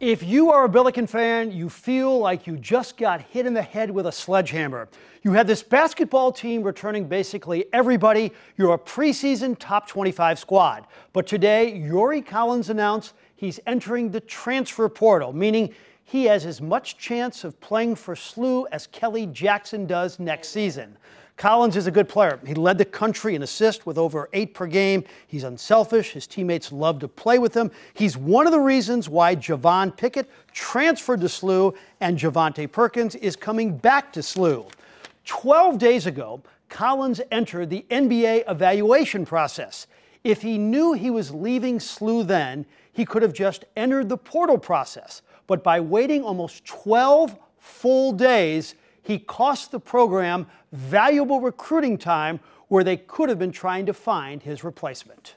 If you are a Billiken fan, you feel like you just got hit in the head with a sledgehammer. You had this basketball team returning basically everybody. You're a preseason top 25 squad. But today, Yuri Collins announced he's entering the transfer portal, meaning he has as much chance of playing for SLU as Kelly Jackson does next season. Collins is a good player. He led the country in assists with over eight per game. He's unselfish. His teammates love to play with him. He's one of the reasons why Javon Pickett transferred to SLU and Javonte Perkins is coming back to SLU. 12 days ago, Collins entered the NBA evaluation process. If he knew he was leaving SLU then, he could have just entered the portal process. But by waiting almost 12 full days, he cost the program valuable recruiting time where they could have been trying to find his replacement.